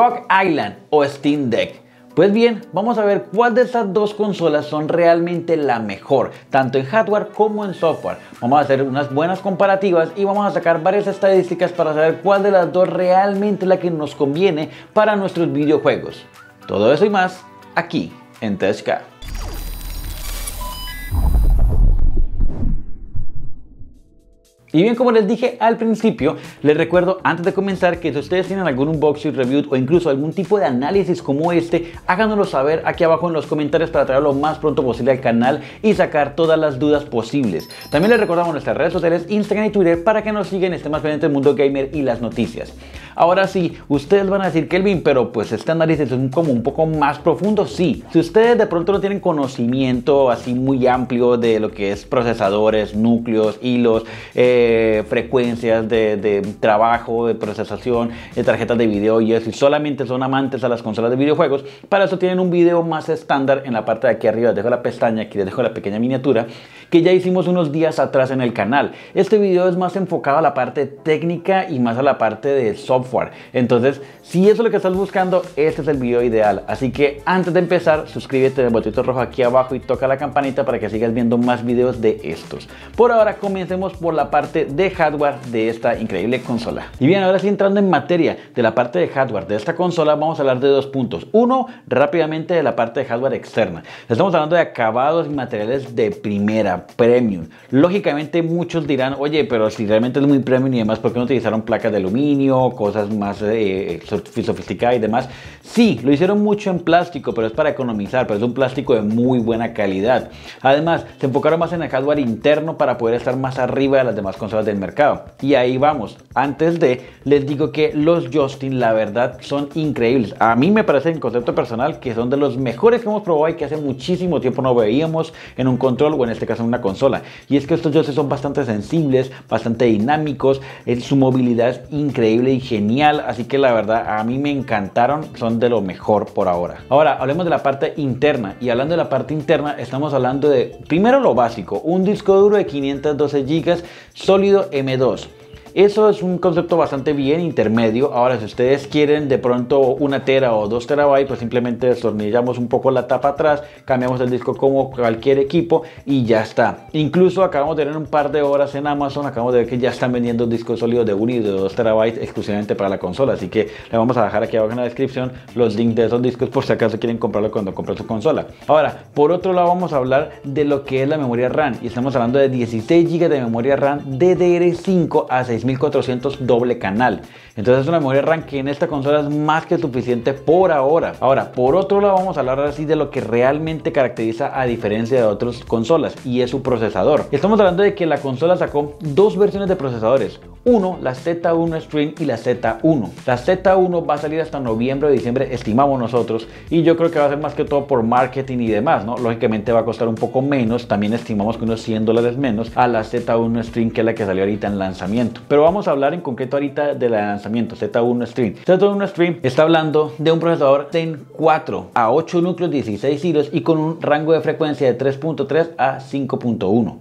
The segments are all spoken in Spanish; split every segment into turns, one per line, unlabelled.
Rock Island o Steam Deck. Pues bien, vamos a ver cuál de estas dos consolas son realmente la mejor, tanto en hardware como en software. Vamos a hacer unas buenas comparativas y vamos a sacar varias estadísticas para saber cuál de las dos realmente es la que nos conviene para nuestros videojuegos. Todo eso y más aquí en Tesca. Y bien, como les dije al principio, les recuerdo antes de comenzar que si ustedes tienen algún unboxing, review o incluso algún tipo de análisis como este, háganoslo saber aquí abajo en los comentarios para traerlo lo más pronto posible al canal y sacar todas las dudas posibles. También les recordamos nuestras redes sociales, Instagram y Twitter para que nos sigan estén más pendientes del mundo gamer y las noticias. Ahora sí, ustedes van a decir, Kelvin, pero pues este análisis es como un poco más profundo. Sí, si ustedes de pronto no tienen conocimiento así muy amplio de lo que es procesadores, núcleos, hilos, eh, frecuencias de, trabajo, de procesación, de tarjetas de video y eso, y solamente son amantes a las consolas de videojuegos, para eso tienen un video más estándar en la parte de aquí arriba, les dejo la pestaña, aquí les dejo la pequeña miniatura, que ya hicimos unos días atrás en el canal. Este video es más enfocado a la parte técnica y más a la parte de software. Entonces, si eso es lo que estás buscando, este es el video ideal. Así que antes de empezar, suscríbete el botito rojo aquí abajo y toca la campanita para que sigas viendo más videos de estos. Por ahora, comencemos por la parte de hardware de esta increíble consola. Y bien, ahora sí entrando en materia de la parte de hardware de esta consola, vamos a hablar de dos puntos. Uno, rápidamente de la parte de hardware externa. Estamos hablando de acabados y materiales de primera, premium. Lógicamente muchos dirán, oye, pero si realmente es muy premium y demás, ¿por qué no utilizaron placas de aluminio, cosas más eh, sofisticadas y demás? Sí, lo hicieron mucho en plástico, pero es para economizar, pero es un plástico de muy buena calidad. Además, se enfocaron más en el hardware interno para poder estar más arriba de las demás consolas del mercado. Y ahí vamos. Antes de, les digo que los Justin, la verdad, son increíbles. A mí me parece en concepto personal que son de los mejores que hemos probado y que hace muchísimo tiempo no veíamos en un control o en este caso en una consola. Y es que estos Justin son bastante sensibles, bastante dinámicos, su movilidad es increíble y genial. Así que la verdad, a mí me encantaron. Son de lo mejor por ahora. Ahora, hablemos de la parte interna. Y hablando de la parte interna, estamos hablando de, primero lo básico, un disco duro de 512 GB sólido M2. Eso es un concepto bastante bien intermedio. Ahora, si ustedes quieren de pronto una tera o dos terabytes, pues simplemente destornillamos un poco la tapa atrás, cambiamos el disco como cualquier equipo y ya está. Incluso acabamos de tener un par de horas en Amazon, acabamos de ver que ya están vendiendo discos sólidos de 1 y de 2 terabytes exclusivamente para la consola. Así que le vamos a dejar aquí abajo en la descripción los links de esos discos por si acaso quieren comprarlo cuando compren su consola. Ahora, por otro lado, vamos a hablar de lo que es la memoria RAM y estamos hablando de 16 GB de memoria RAM DDR5 a 6 6400 doble canal. Entonces es una memoria RAM que en esta consola es más que suficiente por ahora. Ahora, por otro lado vamos a hablar así de lo que realmente caracteriza a diferencia de otras consolas y es su procesador. Estamos hablando de que la consola sacó dos versiones de procesadores. Uno, la Z1 Stream y la Z1. La Z1 va a salir hasta noviembre o diciembre, estimamos nosotros, y yo creo que va a ser más que todo por marketing y demás, ¿no? Lógicamente va a costar un poco menos, también estimamos que unos 100 dólares menos a la Z1 Stream que es la que salió ahorita en lanzamiento. Pero vamos a hablar en concreto ahorita de la lanzamiento Z1 Stream. Z1 Stream está hablando de un procesador Zen 4 a 8 núcleos, 16 hilos y con un rango de frecuencia de 3.3 a 5.1.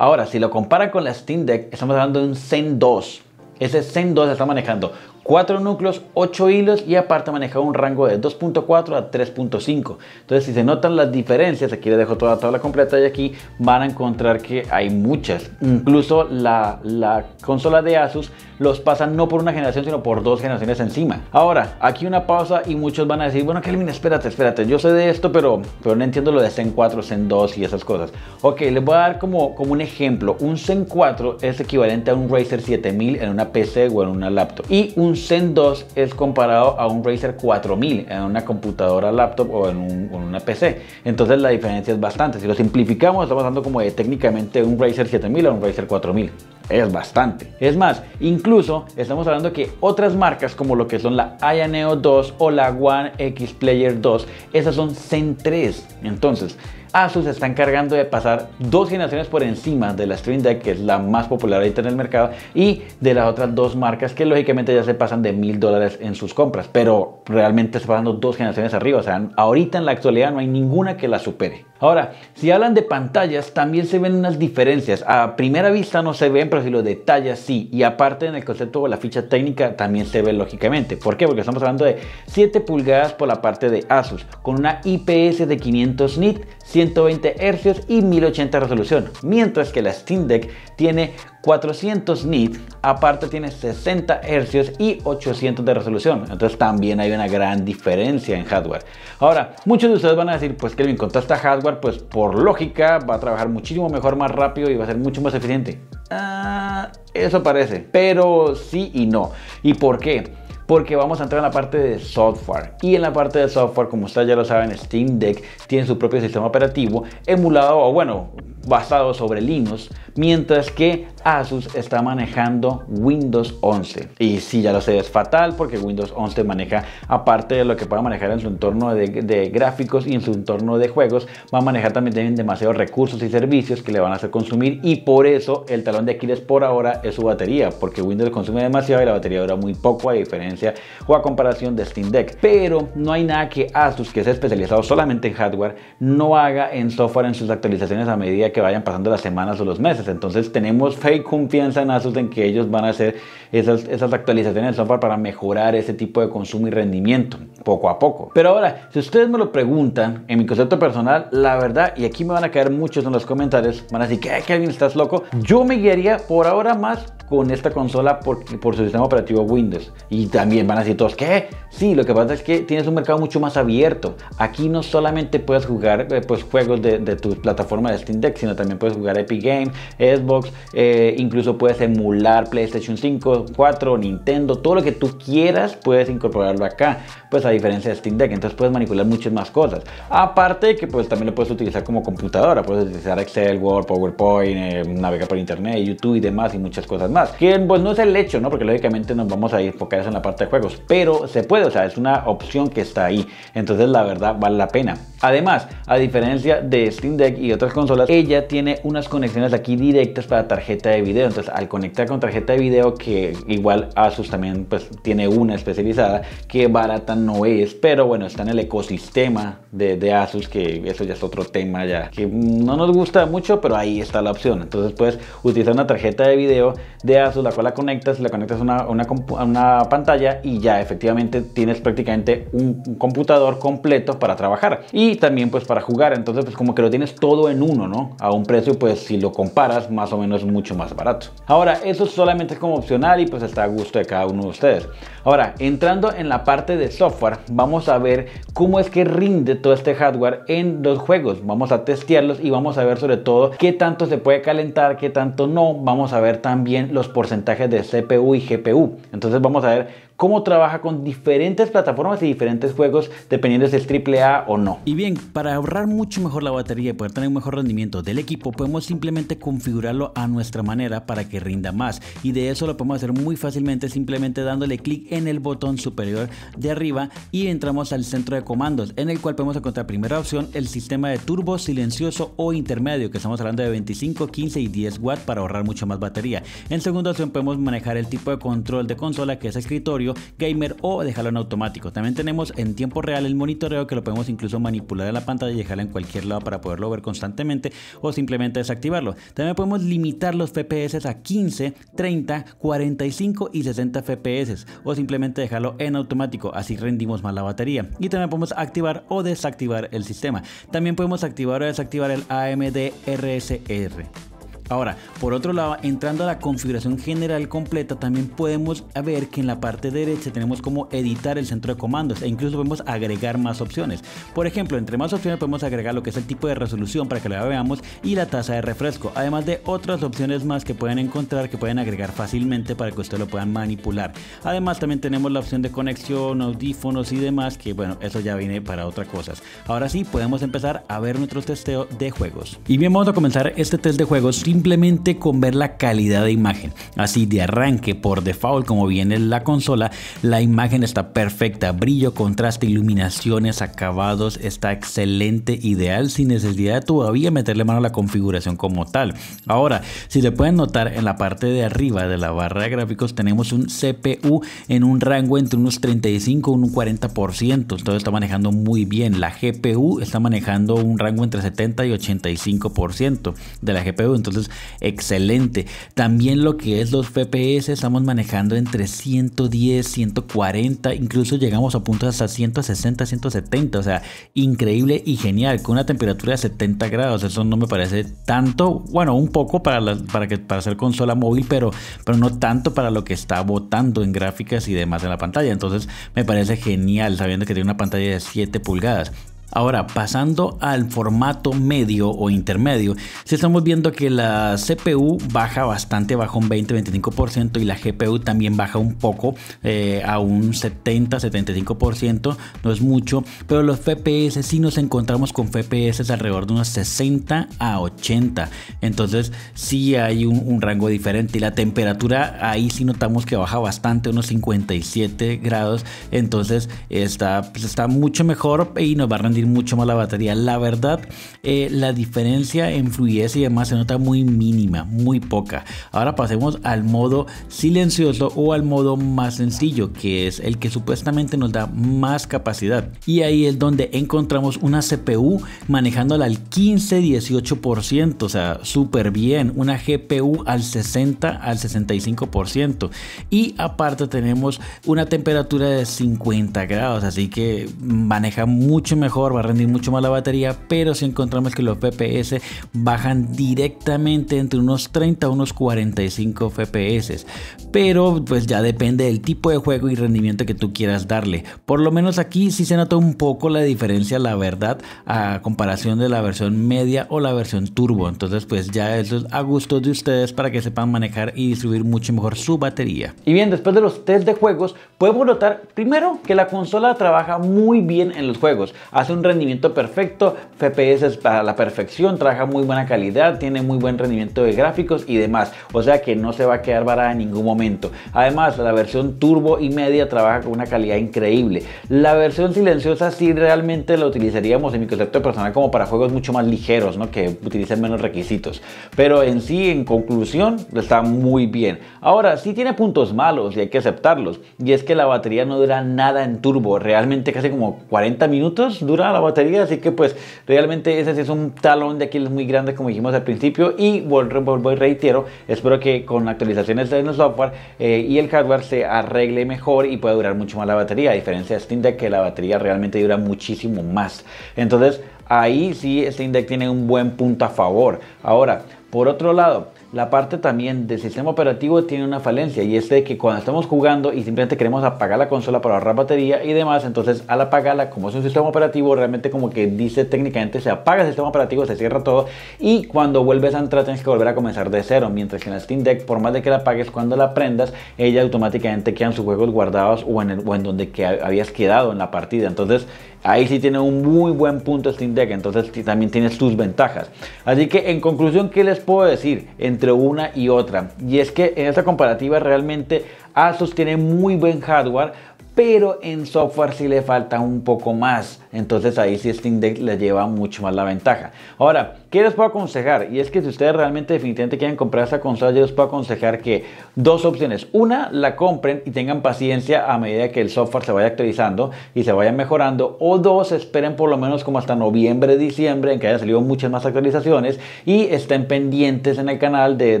Ahora, si lo compara con la Steam Deck, estamos hablando de un Zen 2. Ese Zen 2 está manejando 4 núcleos, 8 hilos y aparte maneja un rango de 2.4 a 3.5. Entonces si se notan las diferencias, aquí les dejo toda la tabla completa y aquí van a encontrar que hay muchas. Incluso la, la consola de Asus los pasan no por una generación sino por dos generaciones encima. Ahora, aquí una pausa y muchos van a decir, bueno Kelvin, espérate, espérate, yo sé de esto pero, pero no entiendo lo de Zen 4, Zen 2 y esas cosas. Ok, les voy a dar como, como un ejemplo. Un Zen 4 es equivalente a un Razer 7000 en una PC o en una laptop. Y un Zen 2 es comparado a un Razer 4000 en una computadora laptop o en, una PC. Entonces la diferencia es bastante. Si lo simplificamos, estamos hablando como de técnicamente un Razer 7000 o un Razer 4000. Es bastante. Es más, incluso estamos hablando que otras marcas como lo que son la Aya Neo 2 o la One X Player 2, esas son Zen 3. Entonces, Asus está encargando de pasar dos generaciones por encima de la Stream Deck, que es la más popular ahorita en el mercado, y de las otras dos marcas que lógicamente ya se pasan de mil dólares en sus compras, pero realmente está pasando dos generaciones arriba, o sea, ahorita en la actualidad no hay ninguna que la supere. Ahora, si hablan de pantallas, también se ven unas diferencias. A primera vista no se ven, pero si lo detallas sí. Y aparte en el concepto o la ficha técnica también se ve lógicamente. ¿Por qué? Porque estamos hablando de 7 pulgadas por la parte de Asus, con una IPS de 500 nits, 120 Hz y 1080 resolución. Mientras que la Steam Deck tiene 400 nits, aparte tiene 60 Hz y 800 de resolución. Entonces también hay una gran diferencia en hardware. Ahora, muchos de ustedes van a decir, pues Kelvin, con esta hardware, pues por lógica va a trabajar muchísimo mejor, más rápido y va a ser mucho más eficiente. Ah, eso parece, pero sí y no. ¿Y por qué? Porque vamos a entrar en la parte de software. Y en la parte de software, como ustedes ya lo saben, Steam Deck tiene su propio sistema operativo emulado, o bueno, basado sobre Linux, mientras que Asus está manejando Windows 11. Y si ya lo sé, es fatal porque Windows 11 maneja, aparte de lo que pueda manejar en su entorno de, gráficos y en su entorno de juegos, va a manejar también demasiados recursos y servicios que le van a hacer consumir y por eso el talón de Aquiles por ahora es su batería, porque Windows consume demasiado y la batería dura muy poco a diferencia o a comparación de Steam Deck. Pero no hay nada que Asus, que es especializado solamente en hardware, no haga en software en sus actualizaciones a medida que vayan pasando las semanas o los meses. Entonces tenemos fe y confianza en Asus en que ellos van a hacer esas, esas actualizaciones de software para mejorar ese tipo de consumo y rendimiento poco a poco. Pero ahora, si ustedes me lo preguntan, en mi concepto personal, la verdad, y aquí me van a caer muchos en los comentarios, van a decir, ¿qué, Kevin, estás loco? Yo me guiaría por ahora más con esta consola por, por, su sistema operativo Windows. Y también van a decir todos, ¿qué? Sí, lo que pasa es que tienes un mercado mucho más abierto. Aquí no solamente puedes jugar eh, pues, juegos de, de, tu plataforma de Steam Deck, sino también puedes jugar Epic Games, Xbox, eh, incluso puedes emular PlayStation 5, 4, Nintendo, todo lo que tú quieras puedes incorporarlo acá. Pues a diferencia de Steam Deck, entonces puedes manipular muchas más cosas. Aparte que pues también lo puedes utilizar como computadora, puedes utilizar Excel, Word, PowerPoint, eh, navegar por internet, YouTube y demás y muchas cosas más. Que pues no es el hecho, ¿no? Porque lógicamente nos vamos a enfocar en la parte juegos, pero se puede, o sea, es una opción que está ahí. Entonces la verdad vale la pena. Además, a diferencia de Steam Deck y otras consolas, ella tiene unas conexiones aquí directas para tarjeta de video. Entonces, al conectar con tarjeta de video, que igual Asus también pues tiene una especializada, que barata no es, pero bueno, está en el ecosistema de, Asus, que eso ya es otro tema ya, que no nos gusta mucho, pero ahí está la opción. Entonces puedes utilizar una tarjeta de video de Asus, la cual la conectas, la conectas a una, una pantalla y ya efectivamente tienes prácticamente un, un computador completo para trabajar. Y también pues para jugar. Entonces pues como que lo tienes todo en uno, ¿no? A un precio pues si lo comparas más o menos mucho más barato. Ahora, eso solamente es como opcional y pues está a gusto de cada uno de ustedes. Ahora, entrando en la parte de software, vamos a ver cómo es que rinde todo este hardware en los juegos. Vamos a testearlos y vamos a ver sobre todo qué tanto se puede calentar, qué tanto no. Vamos a ver también los porcentajes de CPU y GPU. Entonces vamos a ver cómo trabaja con diferentes plataformas y diferentes juegos dependiendo si es AAA o no. Y bien, para ahorrar mucho mejor la batería y poder tener un mejor rendimiento del equipo, podemos simplemente configurarlo a nuestra manera para que rinda más. Y de eso lo podemos hacer muy fácilmente simplemente dándole clic en el botón superior de arriba y entramos al centro de comandos en el cual podemos encontrar primera opción el sistema de turbo silencioso o intermedio que estamos hablando de 25, 15 y 10 watts para ahorrar mucho más batería. En segunda opción podemos manejar el tipo de control de consola que es escritorio gamer o dejarlo en automático. También tenemos en tiempo real el monitoreo que lo podemos incluso manipular en la pantalla y dejarlo en cualquier lado para poderlo ver constantemente o simplemente desactivarlo. También podemos limitar los FPS a 15, 30, 45 y 60 FPS o simplemente dejarlo en automático, así rendimos más la batería. Y también podemos activar o desactivar el sistema. También podemos activar o desactivar el AMD RSR. Ahora, por otro lado, entrando a la configuración general completa, también podemos ver que en la parte derecha tenemos como editar el centro de comandos e incluso podemos agregar más opciones. Por ejemplo, entre más opciones podemos agregar lo que es el tipo de resolución para que lo veamos y la tasa de refresco, además de otras opciones más que pueden encontrar que pueden agregar fácilmente para que ustedes lo puedan manipular. Además, también tenemos la opción de conexión, audífonos y demás, que bueno, eso ya viene para otras cosas. Ahora sí, podemos empezar a ver nuestro testeo de juegos. Y bien, vamos a comenzar este test de juegos sin simplemente con ver la calidad de imagen. Así de arranque, por default, como viene la consola, la imagen está perfecta, brillo, contraste, iluminaciones, acabados, está excelente, ideal, sin necesidad de todavía meterle mano a la configuración como tal. Ahora, si le pueden notar en la parte de arriba de la barra de gráficos, tenemos un CPU en un rango entre unos 35 y un 40%, todo está manejando muy bien. La GPU está manejando un rango entre 70 y 85% de la GPU, entonces excelente. También lo que es los FPS estamos manejando entre 110, 140, incluso llegamos a puntos hasta 160, 170, o sea, increíble y genial, con una temperatura de 70 grados, eso no me parece tanto, bueno, un poco para, para, que, para hacer consola móvil, pero, pero no tanto para lo que está botando en gráficas y demás en la pantalla, entonces me parece genial sabiendo que tiene una pantalla de 7 pulgadas. Ahora, pasando al formato medio o intermedio, si estamos viendo que la CPU baja bastante, baja un 20-25% y la GPU también baja un poco eh, a un 70-75%, no es mucho, pero los FPS sí nos encontramos con FPS alrededor de unos 60 a 80, entonces sí hay un, rango diferente y la temperatura ahí sí notamos que baja bastante, unos 57 grados, entonces está, pues está mucho mejor y nos va a rendir mucho más la batería. La verdad, eh, la diferencia en fluidez y demás se nota muy mínima, muy poca. Ahora pasemos al modo silencioso o al modo más sencillo, que es el que supuestamente nos da más capacidad. Y ahí es donde encontramos una CPU manejándola al 15-18%, o sea, súper bien. Una GPU al 60 al 65%. Y aparte tenemos una temperatura de 50 grados, así que maneja mucho mejor va a rendir mucho más la batería, pero si encontramos que los FPS bajan directamente entre unos 30 a unos 45 FPS. Pero pues ya depende del tipo de juego y rendimiento que tú quieras darle. Por lo menos aquí sí se nota un poco la diferencia, la verdad, a comparación de la versión media o la versión turbo. Entonces pues ya eso es a gusto de ustedes para que sepan manejar y distribuir mucho mejor su batería. Y bien, después de los test de juegos, podemos notar primero que la consola trabaja muy bien en los juegos. Hace un rendimiento perfecto, FPS para la perfección, trabaja muy buena calidad, tiene muy buen rendimiento de gráficos y demás. O sea que no se va a quedar varada en ningún momento. Además, la versión turbo y media trabaja con una calidad increíble. La versión silenciosa sí realmente la utilizaríamos en mi concepto personal como para juegos mucho más ligeros, ¿no? que utilicen menos requisitos. Pero en sí, en conclusión, está muy bien. Ahora, sí tiene puntos malos y hay que aceptarlos. Y es que la batería no dura nada en turbo. Realmente casi como 40 minutos dura la batería, así que pues realmente ese sí es un talón de Aquiles muy grande como dijimos al principio y vuelvo y reitero, espero que con actualizaciones en el software eh, y el hardware se arregle mejor y pueda durar mucho más la batería, a diferencia de Steam Deck que la batería realmente dura muchísimo más. Entonces ahí sí Steam Deck tiene un buen punto a favor. Ahora, por otro lado, la parte también del sistema operativo tiene una falencia y es de que cuando estamos jugando y simplemente queremos apagar la consola para ahorrar batería y demás, entonces al apagarla, como es un sistema operativo, realmente como que dice técnicamente se apaga el sistema operativo, se cierra todo y cuando vuelves a entrar tienes que volver a comenzar de cero, mientras que en la Steam Deck, por más de que la apagues, cuando la prendas, ella automáticamente quedan sus juegos guardados o en, el, o en donde que habías quedado en la partida. Entonces ahí sí tiene un muy buen punto Steam Deck, entonces también tiene sus ventajas. Así que en conclusión, ¿qué les puedo decir entre una y otra? Y es que en esta comparativa realmente Asus tiene muy buen hardware, pero en software sí le falta un poco más. Entonces ahí sí Steam Deck le lleva mucho más la ventaja. Ahora, ¿qué les puedo aconsejar? Y es que si ustedes realmente definitivamente quieren comprar esta consola, yo les puedo aconsejar que dos opciones. Una, la compren y tengan paciencia a medida que el software se vaya actualizando y se vaya mejorando. O dos, esperen por lo menos como hasta noviembre, diciembre, en que haya salido muchas más actualizaciones y estén pendientes en el canal de,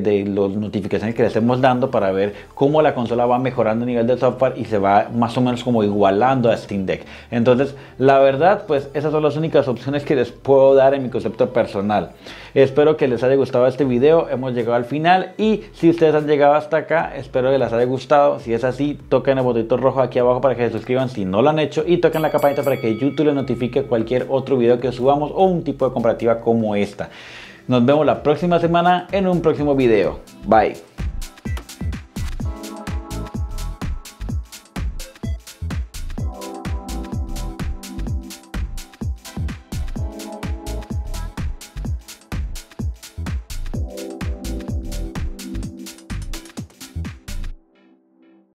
de las notificaciones que les estemos dando para ver cómo la consola va mejorando a nivel de software y se va más o menos como igualando a Steam Deck. Entonces, la verdad pues esas son las únicas opciones que les puedo dar en mi concepto personal. Espero que les haya gustado este video, hemos llegado al final y si ustedes han llegado hasta acá, espero que les haya gustado. Si es así, toquen el botito rojo aquí abajo para que se suscriban si no lo han hecho y toquen la campanita para que YouTube les notifique cualquier otro video que subamos o un tipo de comparativa como esta. Nos vemos la próxima semana en un próximo video. Bye.